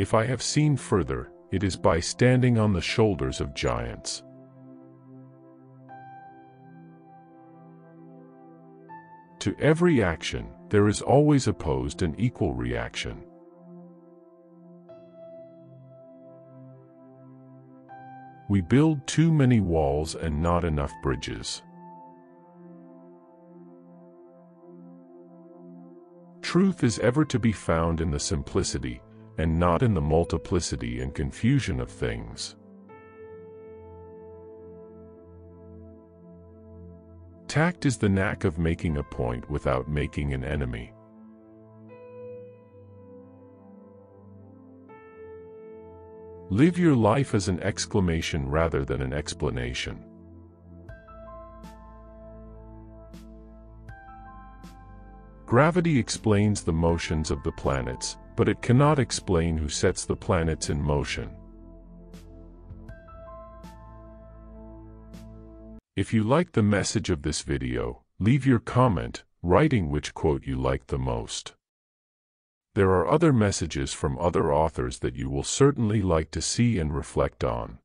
If I have seen further, it is by standing on the shoulders of giants. To every action, there is always opposed an equal reaction. We build too many walls and not enough bridges. Truth is ever to be found in the simplicity, and not in the multiplicity and confusion of things. Tact is the knack of making a point without making an enemy. Live your life as an exclamation rather than an explanation. Gravity explains the motions of the planets, but it cannot explain who sets the planets in motion. If you like the message of this video, leave your comment, writing which quote you like the most. There are other messages from other authors that you will certainly like to see and reflect on.